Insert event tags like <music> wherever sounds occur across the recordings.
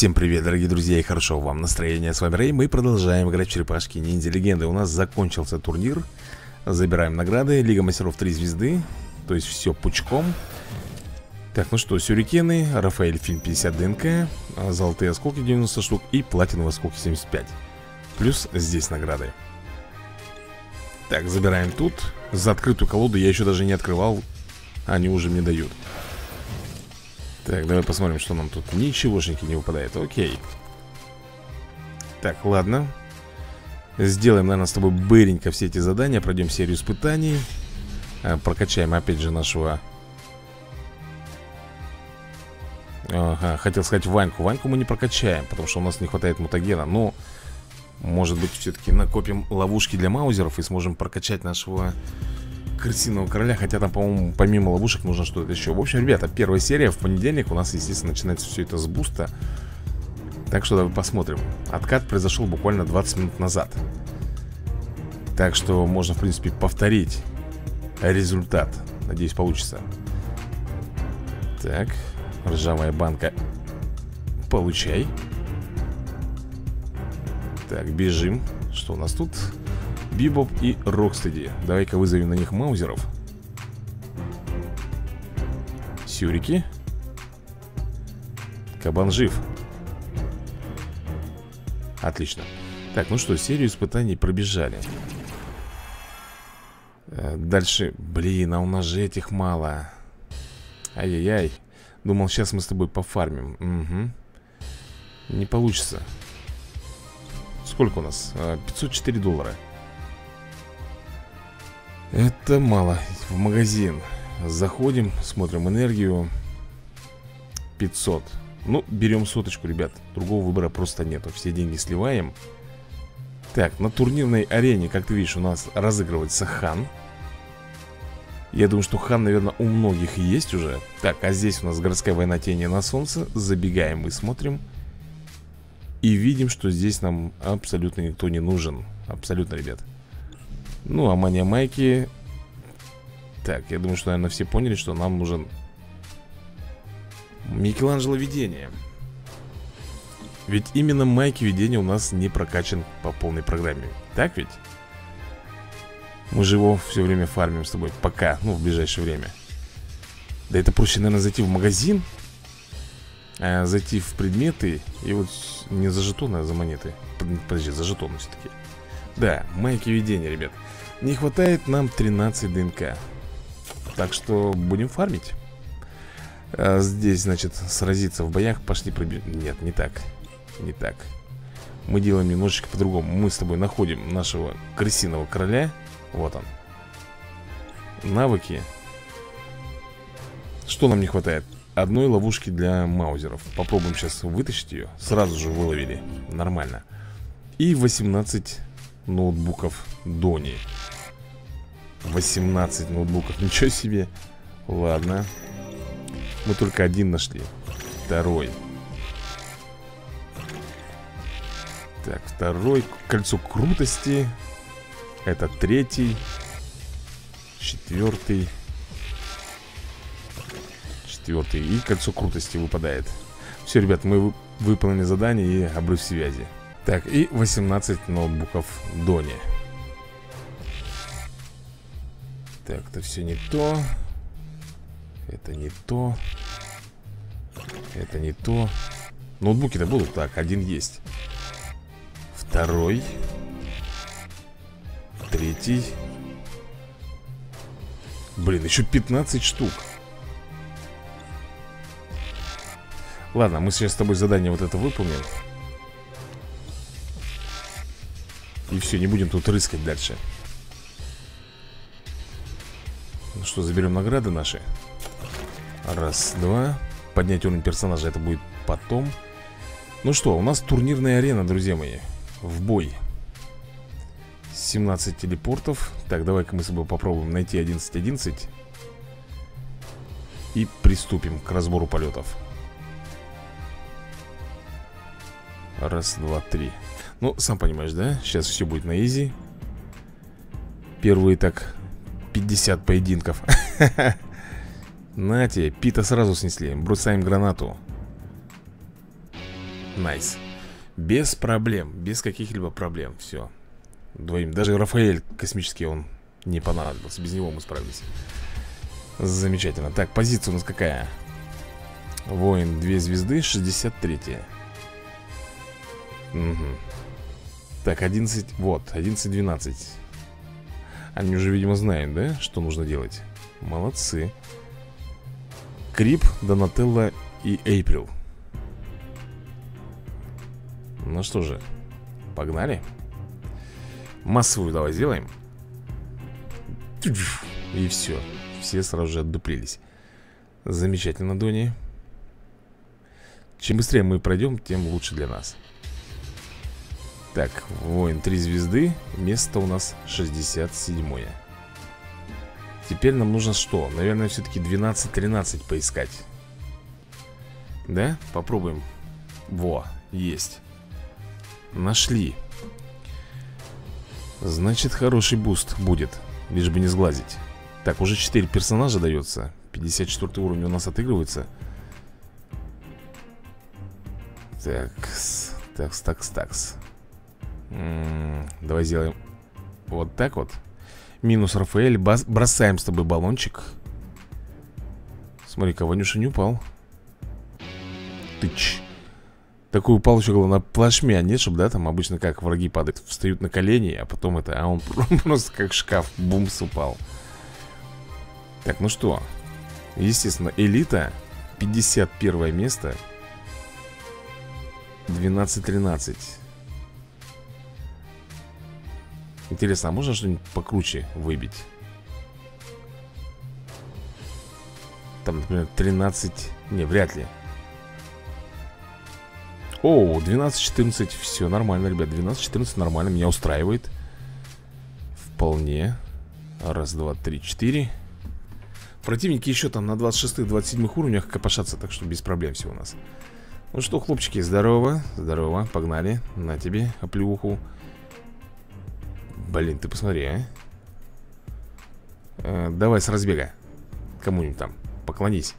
Всем привет, дорогие друзья, и хорошо вам настроения. С вами Рэй, мы продолжаем играть в черепашки ниндзя легенды. У нас закончился турнир. Забираем награды. Лига мастеров 3 звезды. То есть все пучком. Так, ну что, сюрикены, Рафаэль фильм 50 ДНК, золотые осколки 90 штук и платиновые осколки 75. Плюс здесь награды. Так, забираем тут. За открытую колоду я еще даже не открывал. Они уже мне дают. Так, давай посмотрим, что нам тут. Ничегошеньки не выпадает, окей. Так, ладно. Сделаем, наверное, с тобой быренько все эти задания Пройдем серию испытаний. А, Прокачаем, опять же, нашего Ага, хотел сказать Ваньку. Ваньку мы не прокачаем, потому что у нас не хватает мутагена. Но, может быть, все-таки накопим ловушки для маузеров И сможем прокачать нашего крысиного короля Хотя там, по-моему, помимо ловушек нужно что-то еще В общем, ребята, первая серия в понедельник У нас, естественно, начинается все это с буста. Так что давай посмотрим. Откат произошел буквально 20 минут назад. Так что можно, в принципе, повторить результат. Надеюсь, получится. Так, ржавая банка. Получай. Так, бежим. Что у нас тут? Бибоп и Рокстеди. Давай-ка вызовем на них маузеров. Сюрики. Кабан жив. Отлично. Так, ну что, серию испытаний пробежали. Э, Дальше. Блин, а у нас же этих мало. Ай-яй-яй. Думал, сейчас мы с тобой пофармим. Угу Не получится. Сколько у нас? 504 э, доллара это мало. В магазин. Заходим, смотрим энергию. 500. Ну, берем соточку, ребят. Другого выбора просто нету. Все деньги сливаем. Так, на турнирной арене, как ты видишь, у нас разыгрывается хан. Я думаю, что хан, наверное, у многих есть уже. Так, а здесь у нас городская война тени на солнце. Забегаем и смотрим. И видим, что здесь нам абсолютно никто не нужен. Абсолютно, ребят. Ну, а мания майки Так, я думаю, что, наверное, все поняли, что нам нужен Микеланджело видение Ведь именно майки видения у нас не прокачан по полной программе. Так ведь? Мы же его все время фармим с тобой. Пока, ну, в ближайшее время. Да это проще, наверное, зайти в магазин а, Зайти в предметы И вот не за жетоны, а за монеты. Подожди, за жетоны все-таки Да, майки видения, ребят. Не хватает нам 13 ДНК. Так что будем фармить. А Здесь, значит, сразиться в боях. Пошли проби... Нет, не так. Не так. Мы делаем немножечко по-другому. Мы с тобой находим нашего крысиного короля. Вот он. Навыки. Что нам не хватает? Одной ловушки для маузеров. Попробуем сейчас вытащить ее Сразу же выловили. Нормально. И 18 ноутбуков Дони. 18 ноутбуков, <laughs> ничего себе. Ладно. Мы только один нашли. Второй. Так, второй. Кольцо крутости. Это третий. Четвертый. Четвертый. И кольцо крутости выпадает. Все, ребят, мы выполнили задание И обрыв связи Так, и 18 ноутбуков Дони. Так, это все не то. Это не то. Это не то. Ноутбуки-то будут так, один есть. Второй. Третий. Блин, еще 15 штук. Ладно, мы сейчас с тобой задание вот это выполним И все, не будем тут рыскать дальше. Ну что, заберем награды наши. Раз, два. Поднять уровень персонажа это будет потом. Ну что, у нас турнирная арена, друзья мои. В бой. 17 телепортов. Так, давай-ка мы с собой попробуем найти 11-11 И приступим к разбору полетов Раз, два, три Ну, сам понимаешь, да? Сейчас все будет на изи. Первые так 50 поединков. <laughs> Нате, Пита сразу снесли. Бросаем гранату. Nice. Без проблем, без каких-либо проблем. Все Двоим, даже Рафаэль космический он не понадобился. Без него мы справились. Замечательно. Так, позиция у нас какая? Воин, две звезды, 63 Угу Так, 11, вот, 11-12 Они уже, видимо, знают, да, что нужно делать. Молодцы. Крип, Донателла и Эйприл. Ну что же, погнали. Массовую давай сделаем. И все Все сразу же отдуплились. Замечательно, Дони. Чем быстрее мы пройдем, тем лучше для нас Так, воин 3 звезды Место у нас 67 -е. Теперь нам нужно что? Наверное, все-таки 12-13 поискать. Да? Попробуем. Во, есть. Нашли. Значит, хороший буст будет Лишь бы не сглазить. Так, уже 4 персонажа дается. 54 уровень у нас отыгрывается. Такс, такс, такс, такс Давай сделаем вот так вот. Минус Рафаэль. Бросаем с тобой баллончик. Смотри-ка, Ванюша не упал. Тыч. Такую палочку, главное, плашмя нет, чтобы, да, там обычно как враги падают Встают на колени, а потом это А он <laughs> просто как шкаф, бумс упал. Так, ну что? Естественно, элита. 51 место. 12-13 Интересно, а можно что-нибудь покруче выбить? Там, например, 13... Не, вряд ли. О, 12-14 Все нормально, ребят 12-14 нормально, меня устраивает. Вполне. Раз, два, три, четыре. Противники еще там на 26-27 уровнях копошатся Так что без проблем все у нас. Ну что, хлопчики, здорово Здорово, погнали На тебе оплюху Блин, ты посмотри, а. Э, Давай с разбега. Кому-нибудь там, поклонись.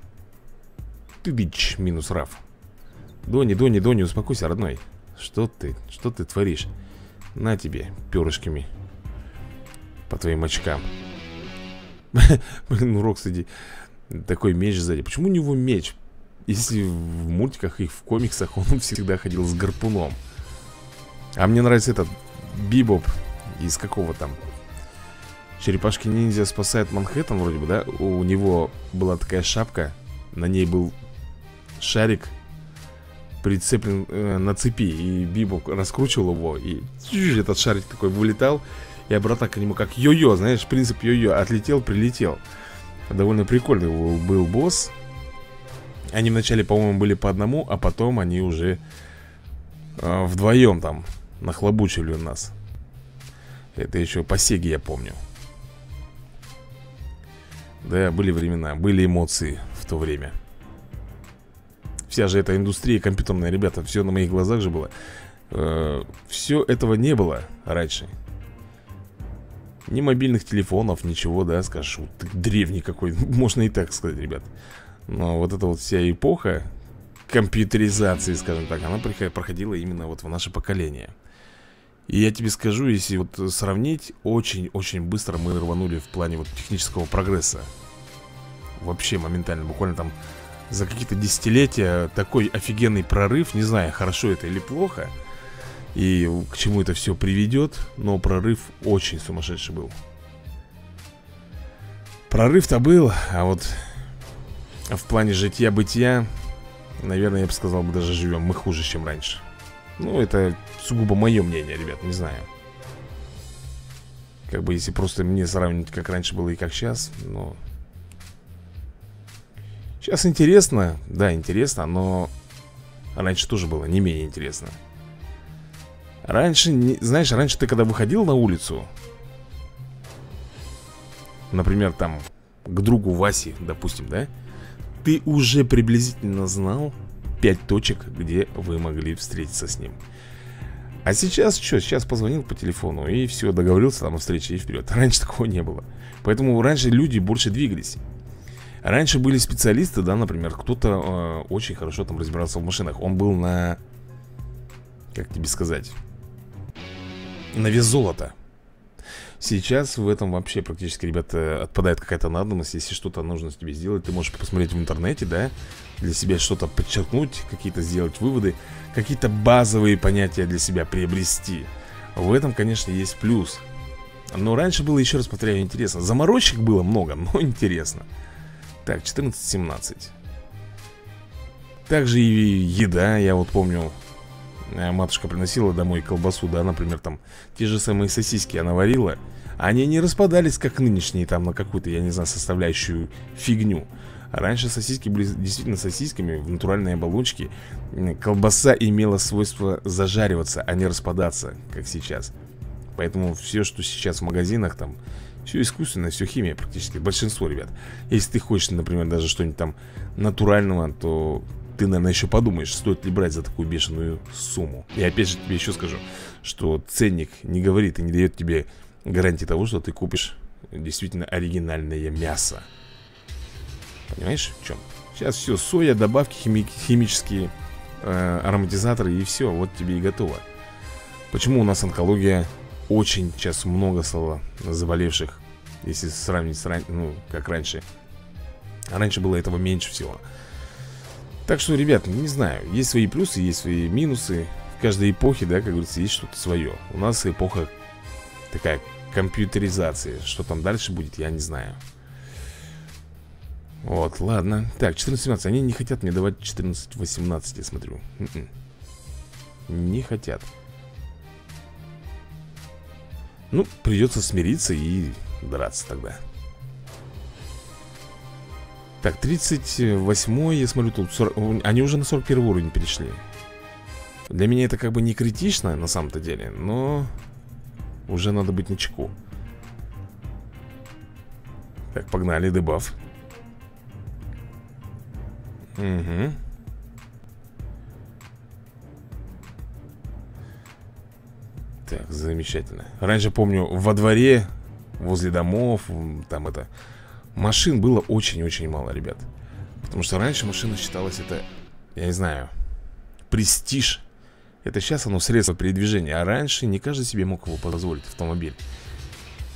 Ты бич, минус Раф. Дони, Дони, Дони, успокойся, родной. Что ты, что ты творишь? На тебе, перышками. По твоим очкам. <laughs> Блин, урок, кстати. Такой меч сзади. Почему у него меч? Если в мультиках и в комиксах он <laughs> всегда ходил с гарпуном. А мне нравится этот Бибоп из какого там? Черепашки ниндзя спасает Манхэттен вроде бы, да? У него была такая шапка На ней был шарик Прицеплен э, на цепи И Бибок раскручивал его И этот шарик такой вылетал И обратно к нему как йо-йо Знаешь, принцип йо-йо Отлетел, прилетел. Довольно прикольный был босс. Они вначале, по-моему, были по одному А потом они уже э, Вдвоем там Нахлобучили у нас это еще по Сеге я помню. Да, были времена, были эмоции в то время. Вся же эта индустрия компьютерная, ребята, все на моих глазах же было. Э, Все этого не было раньше. Ни мобильных телефонов, ничего, да, скажешь ты древний какой, <laughs> можно и так сказать, ребят. Но вот эта вот вся эпоха компьютеризации, скажем так Она проходила именно вот в наше поколение и я тебе скажу, если вот сравнить, очень-очень быстро мы рванули в плане вот технического прогресса. Вообще моментально, буквально там за какие-то десятилетия такой офигенный прорыв, не знаю, хорошо это или плохо, и к чему это все приведет, но прорыв очень сумасшедший был. Прорыв-то был, а вот в плане жития-бытия, наверное, я бы сказал, мы даже живем мы хуже, чем раньше. Ну, это сугубо мое мнение, ребят, не знаю. Как бы если просто мне сравнить, как раньше было и как сейчас, но... Сейчас интересно, да, интересно, но раньше тоже было не менее интересно. Раньше, не, знаешь, раньше ты когда выходил на улицу Например, там, к другу Васе, допустим, да Ты уже приблизительно знал пять точек, где вы могли встретиться с ним а сейчас что? Сейчас позвонил по телефону и все, договорился там о встрече и вперед. <laughs> Раньше такого не было. Поэтому раньше люди больше двигались. Раньше были специалисты, да, например, кто-то э, очень хорошо там разбирался в машинах. Он был на Как тебе сказать На вес золота Сейчас в этом вообще практически, ребята, отпадает какая-то надобность Если что-то нужно тебе сделать, ты можешь посмотреть в интернете, да Для себя что-то подчеркнуть, какие-то сделать выводы Какие-то базовые понятия для себя приобрести. В этом, конечно, есть плюс. Но раньше было, еще раз повторяю, интересно. Заморочек было много, <laughs> но интересно. Так, 14-17 Также и еда, я вот помню Э, матушка приносила домой колбасу, да, например, там Те же самые сосиски она варила. Они не распадались, как нынешние, там, на какую-то, я не знаю, составляющую фигню Раньше сосиски были действительно сосисками в натуральной оболочке Колбаса имела свойство зажариваться, а не распадаться, как сейчас Поэтому все, что сейчас в магазинах, там Все искусственно, все химия практически Большинство, ребят Если ты хочешь, например, даже что-нибудь там натурального То ты, наверное, еще подумаешь, стоит ли брать за такую бешеную сумму. И опять же тебе еще скажу, что ценник не говорит и не дает тебе гарантии того, что ты купишь действительно оригинальное мясо. Понимаешь, в чем? Сейчас все, соя, добавки, хими химические э, ароматизаторы и все, вот тебе и готово. Почему у нас онкология очень сейчас много стало заболевших, если сравнить с ран... ну, как раньше. А раньше было этого меньше всего. Так что, ребят, не знаю, есть свои плюсы, есть свои минусы В каждой эпохе, да, как говорится, есть что-то свое У нас эпоха такая компьютеризации Что там дальше будет, я не знаю Вот, ладно. Так, 14-17, они не хотят мне давать 14-18, я смотрю. М-м. Не хотят. Ну, придется смириться и драться тогда. Так, 38 я смотрю, тут 40, они уже на 41 уровень перешли. Для меня это как бы не критично на самом-то деле Но уже надо быть на чеку. Так, погнали, дебаф Угу Так, замечательно. Раньше помню, во дворе, возле домов Там это Машин было очень-очень мало, ребят. Потому что раньше машина считалась это, я не знаю, престиж. Это сейчас оно средство передвижения А раньше не каждый себе мог его позволить, автомобиль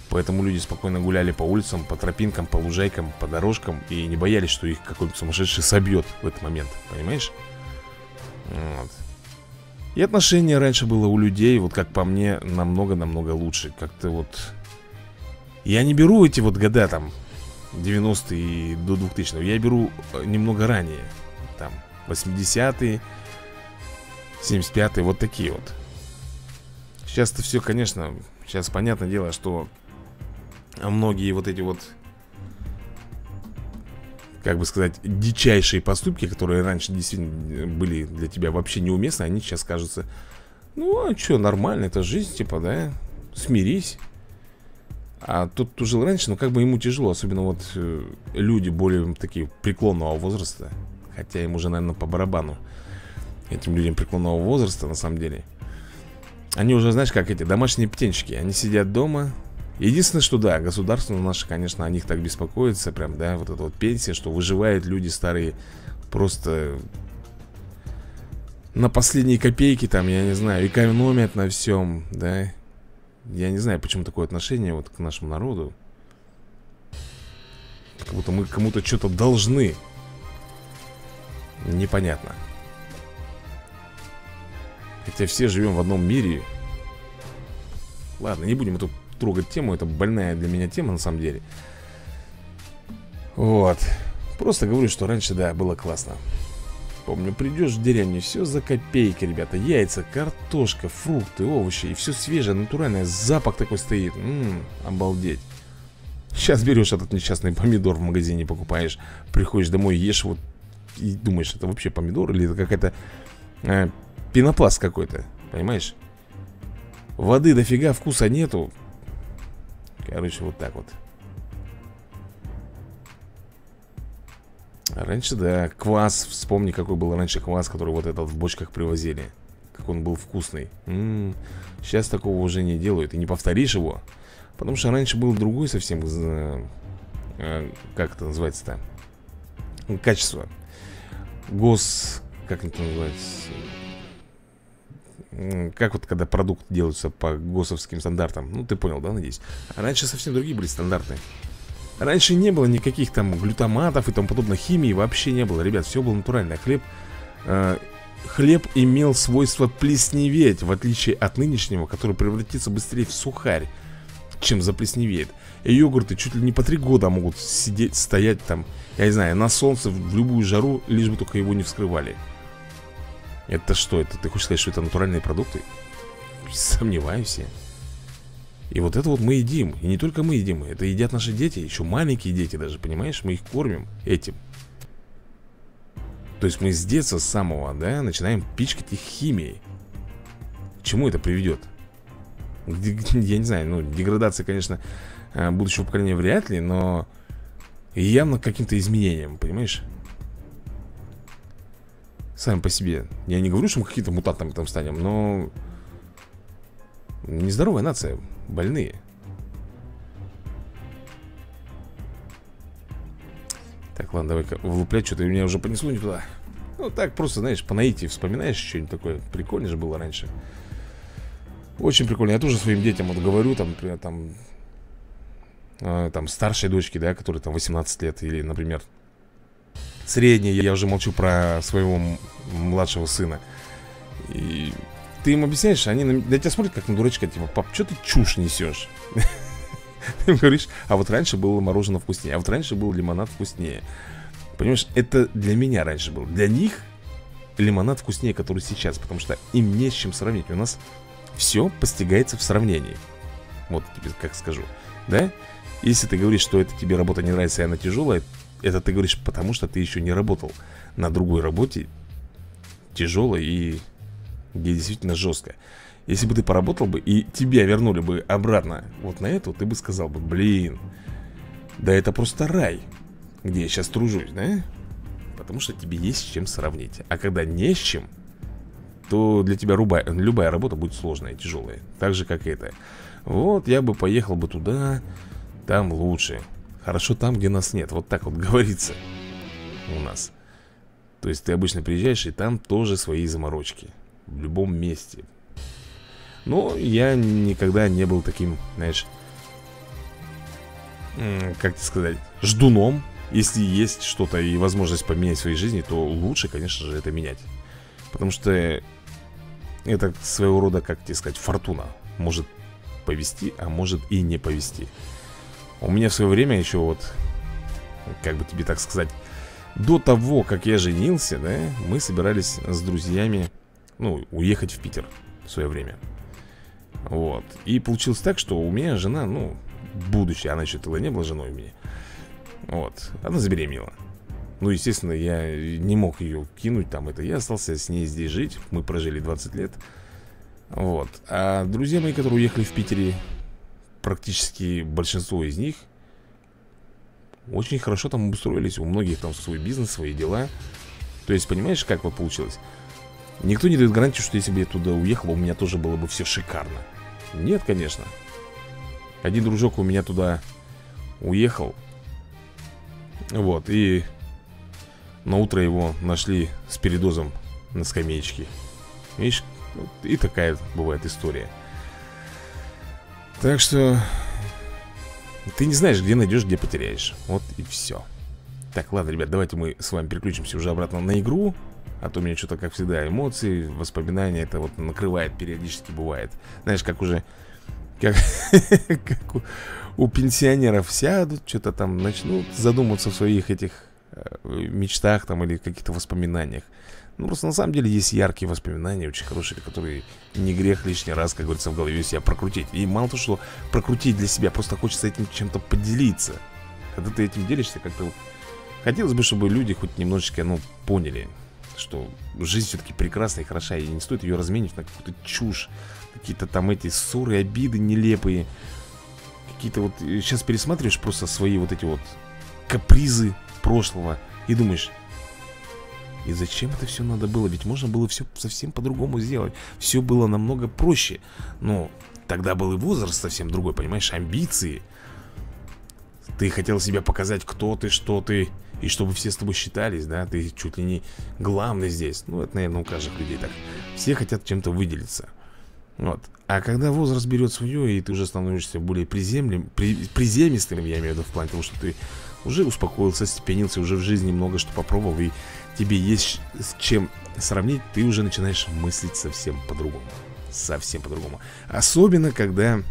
Поэтому люди спокойно гуляли по улицам, по тропинкам, по лужайкам, по дорожкам И не боялись, что их какой-то сумасшедший собьет в этот момент Понимаешь? Вот. И отношение раньше было у людей, вот как по мне, намного-намного лучше Как-то вот... Я не беру эти вот года там 90-е до 2000 Я беру э, немного ранее Там 80-е 75-е, вот такие вот Сейчас-то все, конечно Сейчас понятное дело, что Многие вот эти вот Как бы сказать Дичайшие поступки, которые раньше действительно были для тебя вообще неуместны Они сейчас кажутся Ну, а что, нормально, это жизнь, типа, да? Смирись а тот, кто жил раньше, ну как бы ему тяжело Особенно вот э, люди более такие преклонного возраста Хотя им уже, наверное, по барабану Этим людям преклонного возраста, на самом деле. Они уже, знаешь, как эти домашние птенчики Они сидят дома Единственное, что да, государство наше, конечно, о них так беспокоится Прям, да, вот эта вот пенсия, что выживают люди старые Просто на последние копейки там, я не знаю, экономят на всем, да я не знаю, почему такое отношение вот к нашему народу. Как будто мы кому-то что-то должны. Непонятно. Хотя все живем в одном мире. Ладно, не будем эту трогать тему. Это больная для меня тема на самом деле. Вот. Просто говорю, что раньше, да, было классно. Помню, придешь в деревню, все за копейки, ребята Яйца, картошка, фрукты, овощи И все свежее, натуральное, запах такой стоит Ммм, обалдеть Сейчас берешь этот несчастный помидор в магазине покупаешь Приходишь домой, ешь вот И думаешь, это вообще помидор или это какая-то э, Пенопласт какой-то, понимаешь? Воды дофига, вкуса нету Короче, вот так вот. Раньше, да, квас Вспомни, какой был раньше квас, который вот этот в бочках привозили. Как он был вкусный. М -м -м. Сейчас такого уже не делают. И не повторишь его. Потому что раньше был другой совсем э, э, Как это называется-то? Качество. Гос... Как это называется как вот когда продукты делаются по госовским стандартам? Ну ты понял, да, надеюсь? Раньше совсем другие были стандарты. Раньше не было никаких там глютаматов и тому подобной химии Вообще не было, ребят, все было натурально Хлеб э, Хлеб имел свойство плесневеть В отличие от нынешнего, который превратится быстрее в сухарь Чем заплесневеет И йогурты чуть ли не по три года могут сидеть, стоять там Я не знаю, на солнце, в любую жару Лишь бы только его не вскрывали Это что, это ты хочешь сказать, что это натуральные продукты? Сомневаюсь я и вот это вот мы едим И не только мы едим, это едят наши дети Еще маленькие дети даже, понимаешь? Мы их кормим этим То есть мы с детства самого, да, начинаем пичкать их химией К чему это приведет? Я не знаю, ну, деградация, конечно, э, будущего поколения вряд ли, но явно каким-то изменением, понимаешь? Сами по себе. Я не говорю, что мы какие-то мутантами там станем, но... Нездоровая нация больные. Так, ладно, давай-ка влуплять Что-то меня уже понесло не туда. Ну так, просто, знаешь, по наитию вспоминаешь Что-нибудь такое. Прикольное же было раньше. Очень прикольно. Я тоже своим детям вот говорю Там, например, там э, Там старшей дочке, да, которой там 18 лет Или, например, средней Я уже молчу про своего младшего сына И ты им объясняешь, они на, на тебя смотрят как на дурачка, типа, пап, что ты чушь несешь? <laughs> Ты им говоришь, а вот раньше было мороженое вкуснее, а вот раньше был лимонад вкуснее. Понимаешь, это для меня раньше был. Для них лимонад вкуснее, который сейчас, потому что им не с чем сравнить. У нас все постигается в сравнении. Вот тебе как скажу. Да? Если ты говоришь, что это тебе работа не нравится и она тяжелая, это ты говоришь потому, что ты еще не работал на другой работе тяжелой и где действительно жестко. Если бы ты поработал бы и тебя вернули бы обратно вот на эту, ты бы сказал бы, блин, да это просто рай, где я сейчас тружусь, да? Потому что тебе есть с чем сравнить. А когда не с чем, то для тебя любая, любая работа будет сложная тяжелая. Так же, как и это. Вот, я бы поехал бы туда, там лучше. Хорошо там, где нас нет. Вот так вот <laughs> говорится у нас. То есть ты обычно приезжаешь, и там тоже свои заморочки в любом месте. Но я никогда не был таким, знаешь, как сказать, ждуном. Если есть что-то и возможность поменять в своей жизни, то лучше, конечно же, это менять. Потому что это своего рода, как тебе сказать, фортуна. Может повести, а может и не повести. У меня в свое время еще вот, как бы тебе так сказать, до того, как я женился, да, мы собирались с друзьями ну, уехать в Питер в свое время. Вот. И получилось так, что у меня жена, ну, будущая Она еще тогда не была женой у меня. Вот, она забеременела. Ну, естественно, я не мог ее кинуть там это Я остался с ней здесь жить. Мы прожили 20 лет. Вот, а друзья мои, которые уехали в Питере Практически большинство из них очень хорошо там обустроились У многих там свой бизнес, свои дела То есть, понимаешь, как вот получилось Никто не дает гарантию, что если бы я туда уехал, у меня тоже было бы все шикарно. Нет, конечно. Один дружок у меня туда уехал. Вот, и на утро его нашли с передозом на скамеечке. Видишь, и такая бывает история. Так что ты не знаешь, где найдешь, где потеряешь. Вот и все. Так, ладно, ребят, давайте мы с вами переключимся уже обратно на игру. А то у меня что-то, как всегда, эмоции, воспоминания Это вот накрывает периодически бывает Знаешь, как уже Как, <laughs> как у, у пенсионеров сядут Что-то там начнут задумываться в своих этих э, Мечтах там или каких-то воспоминаниях ну, просто на самом деле есть яркие воспоминания, очень хорошие, которые не грех лишний раз, как говорится, в голове себя прокрутить. И мало того, что прокрутить для себя, просто хочется этим чем-то поделиться. Когда ты этим делишься, как-то... Хотелось бы, чтобы люди хоть немножечко, ну, поняли, что жизнь все-таки прекрасна и хороша, и не стоит ее разменить на какую-то чушь, какие-то там эти ссоры, обиды нелепые, какие-то вот... Сейчас э, пересматриваешь просто свои вот эти вот капризы прошлого и думаешь, и зачем это все надо было? Ведь можно было все совсем по-другому сделать. Все было намного проще. Но тогда был и возраст совсем другой, понимаешь, амбиции. Ты хотел себя показать, кто ты, что ты И чтобы все с тобой считались, да Ты чуть ли не главный здесь Ну, это, наверное, у каждых людей так Все хотят чем-то выделиться Вот А когда возраст берет свое И ты уже становишься более приземлем, при, приземистым Я имею в виду в плане того, что ты уже успокоился, степенился Уже в жизни много что попробовал И тебе есть с чем сравнить Ты уже начинаешь мыслить совсем по-другому. Совсем по-другому. Особенно, когда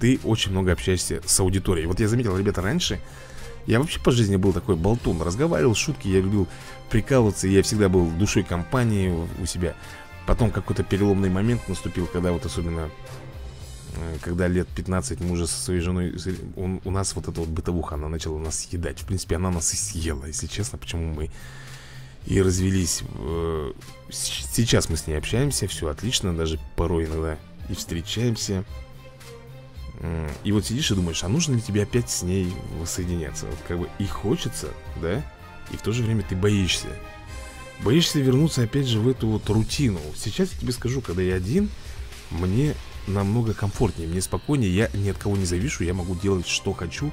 ты очень много общаешься с аудиторией. Вот я заметил, ребята, раньше я вообще по жизни был такой болтун. Разговаривал, шутки, я любил прикалываться. Я всегда был душой компании у себя. Потом какой-то переломный момент наступил Когда вот особенно Когда лет 15 мы уже со своей женой он, У нас вот эта вот бытовуха Она начала нас съедать В принципе, она нас и съела, если честно Почему мы и развелись э, Сейчас мы с ней общаемся Все отлично, даже порой иногда и встречаемся и вот сидишь и думаешь, а нужно ли тебе опять с ней воссоединяться? Вот как бы и хочется, да? И в то же время ты боишься. Боишься вернуться опять же в эту вот рутину. Сейчас я тебе скажу, когда я один, мне намного комфортнее, мне спокойнее, я ни от кого не завишу, я могу делать что хочу,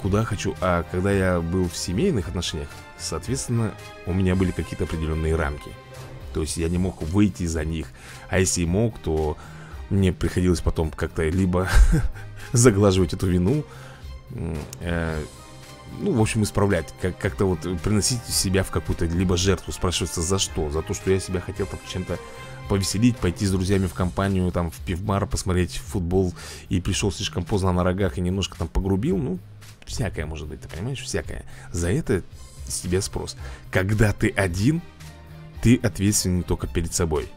куда хочу. А когда я был в семейных отношениях, соответственно, у меня были какие-то определенные рамки. То есть я не мог выйти за них. А если и мог, то мне приходилось потом как-то либо <laughs> заглаживать эту вину, э, ну, в общем, исправлять, как- как-то вот приносить себя в какую-то либо жертву, спрашиваться за что, за то, что я себя хотел там чем-то повеселить, пойти с друзьями в компанию, там, в пивбар, посмотреть футбол и пришел слишком поздно на рогах и немножко там погрубил, ну, всякое может быть, ты понимаешь, всякое. За это с тебя спрос. Когда ты один, ты ответственен только перед собой.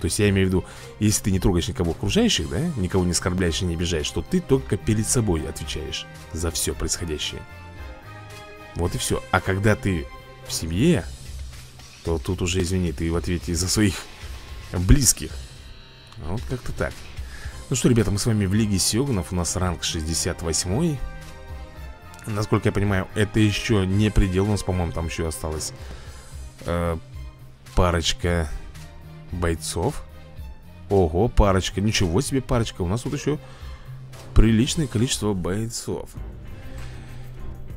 То есть я имею в виду, если ты не трогаешь никого окружающих, да, никого не оскорбляешь и не обижаешь, то ты только перед собой отвечаешь за все происходящее. Вот и все. А когда ты в семье, то тут уже, извини, ты в ответе за своих близких. Вот как-то так. Ну что, ребята, мы с вами в Лиге Сёгунов, у нас ранг 68 Насколько я понимаю, это еще не предел, у нас, по-моему, там еще осталось э, парочка бойцов. Ого, парочка, ничего себе парочка. У нас тут еще приличное количество бойцов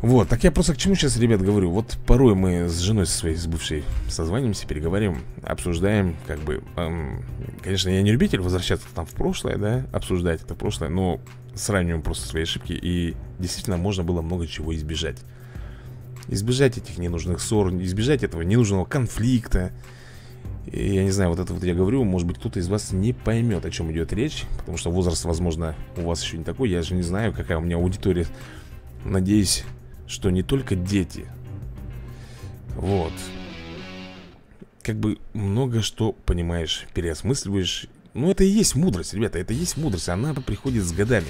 Вот, так я просто к чему сейчас, ребят, говорю Вот порой мы с женой со своей, с бывшей созваниваемся, переговорим Обсуждаем, как бы эм, Конечно, я не любитель возвращаться там в прошлое, да Обсуждать это прошлое Но сравниваем просто свои ошибки И действительно можно было много чего избежать Избежать этих ненужных ссор Избежать этого ненужного конфликта и я не знаю, вот это вот я говорю, может быть, кто-то из вас не поймет, о чем идет речь, потому что возраст, возможно, у вас еще не такой. Я же не знаю, какая у меня аудитория. Надеюсь, что не только дети. Вот. Как бы много что понимаешь, переосмысливаешь. Ну, это и есть мудрость, ребята, это и есть мудрость. Она приходит с годами.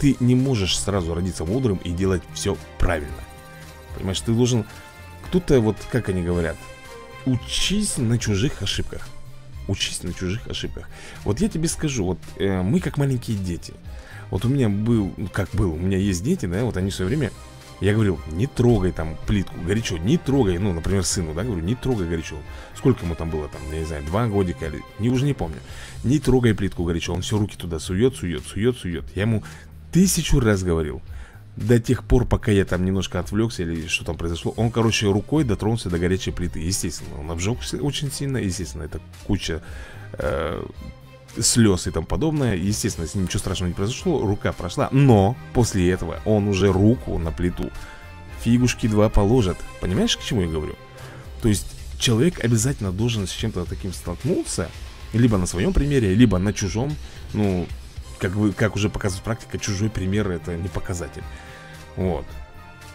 Ты не можешь сразу родиться мудрым и делать все правильно. Понимаешь, ты должен... Кто-то, вот как они говорят, учись на чужих ошибках. Учись на чужих ошибках. Вот я тебе скажу, вот э, мы как маленькие дети. Вот у меня был, как был, у меня есть дети, да, вот они все время я говорил, не трогай там плитку горячо, не трогай, ну, например, сыну, да, говорю, не трогай горячо. Сколько ему там было, там, я не знаю, два годика или, не, уже не помню. Не трогай плитку горячо, он все руки туда сует, сует, сует, сует. Я ему тысячу раз говорил, до тех пор, пока я там немножко отвлекся или что там произошло, он, короче, рукой дотронулся до горячей плиты. Естественно, он обжегся очень сильно, естественно, это куча э, слез и тому подобное. Естественно, с ним ничего страшного не произошло, рука прошла. Но после этого он уже руку на плиту фигушки два положит. Понимаешь, к чему я говорю? То есть человек обязательно должен с чем-то таким столкнуться, либо на своем примере, либо на чужом. Ну, как, вы, как уже показывает практика, чужой пример это не показатель. Вот.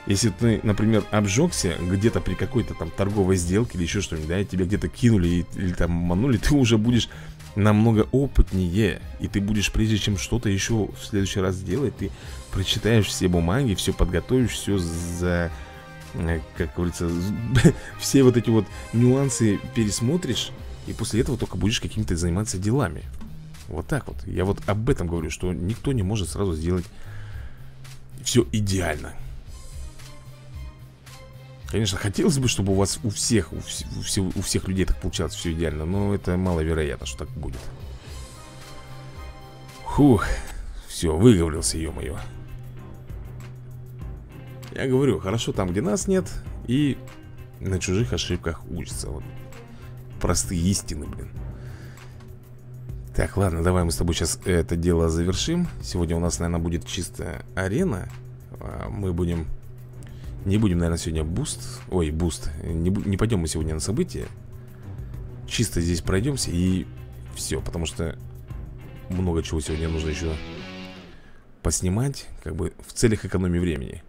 Если ты, например, обжегся где-то при какой-то там торговой сделке или еще что-нибудь, да, и тебя где-то кинули или, или там манули, <laughs> ты уже будешь намного опытнее. И ты будешь, прежде чем что-то еще в следующий раз сделать, ты прочитаешь все бумаги, все подготовишь, все за, э, как говорится, <laughs> все вот эти вот нюансы пересмотришь, и после этого только будешь какими-то заниматься делами. Вот так вот. Я вот об этом говорю, что никто не может сразу сделать все идеально. Конечно, хотелось бы, чтобы у вас у всех, у, вс у, всех, людей так получалось все идеально, но это маловероятно, что так будет. Фух, все, выговорился, ё-моё. Я говорю, хорошо там, где нас нет И на чужих ошибках учится Вот простые истины, блин Так, ладно, давай мы с тобой сейчас это дело завершим Сегодня у нас, наверное, будет чисто арена а, Мы будем... Не будем, наверное, сегодня буст. Ой, буст. Не, не пойдем мы сегодня на события. Чисто здесь пройдемся и все Потому что много чего сегодня нужно еще поснимать Как бы в целях экономии времени.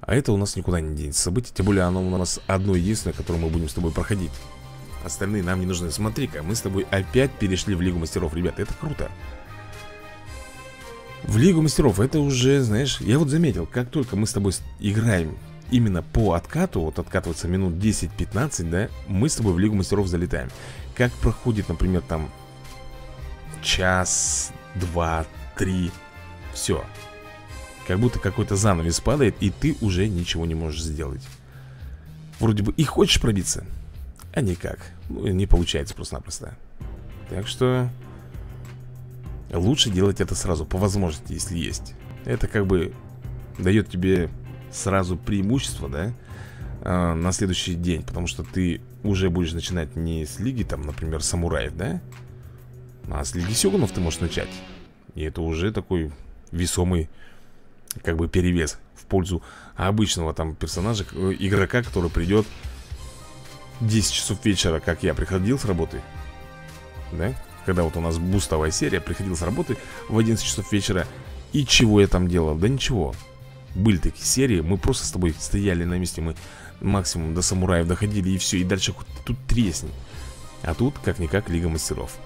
А это у нас никуда не денется. Событие Тем более оно у нас одно единственное, которое мы будем с тобой проходить. Остальные нам не нужны. Смотри-ка, мы с тобой опять перешли в Лигу Мастеров. Ребята, это круто В Лигу Мастеров. Это уже, знаешь Я вот заметил, как только мы с тобой играем Именно по откату, вот откатываться минут 10-15, да Мы с тобой в Лигу Мастеров залетаем. Как проходит, например, там Час, два, три Все Как будто какой-то занавес падает И ты уже ничего не можешь сделать. Вроде бы и хочешь пробиться А никак. Ну, Не получается просто-напросто. Так что Лучше делать это сразу По возможности, если есть Это как бы дает тебе сразу преимущество, да а, На следующий день Потому что ты уже будешь начинать не с лиги Там, например, самураев, да А с лиги сёгунов ты можешь начать и это уже такой весомый Как бы перевес в пользу обычного там персонажа э, Игрока, который придет 10 часов вечера, как я приходил с работы Да? Когда вот у нас бустовая серия Приходил с работы в 11 часов вечера. И чего я там делал? Да ничего. Были такие серии, мы просто с тобой стояли на месте Мы максимум до самураев доходили и все И дальше тут тресни. А тут, как-никак, Лига Мастеров.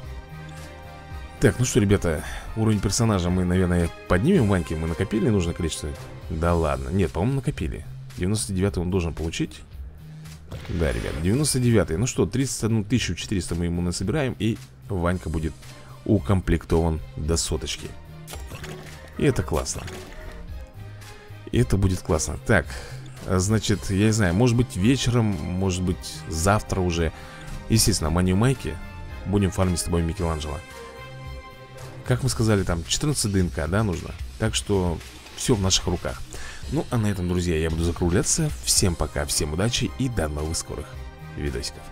Так, ну что, ребята, уровень персонажа мы, наверное, поднимем Ваньки Мы накопили нужное количество? Да ладно, нет, по-моему, накопили. 99 он должен получить. Да, ребят, 99 Ну что, 31 400 мы ему насобираем И Ванька будет укомплектован до соточки. И это классно. И это будет классно. Так, значит, я не знаю, может быть вечером Может быть завтра уже. Естественно, манию майки Будем фармить с тобой Микеланджело. Как мы сказали, там 14 ДНК, да, нужно? Так что все в наших руках. Ну, а на этом, друзья, я буду закругляться. Всем пока, всем удачи и до новых скорых видосиков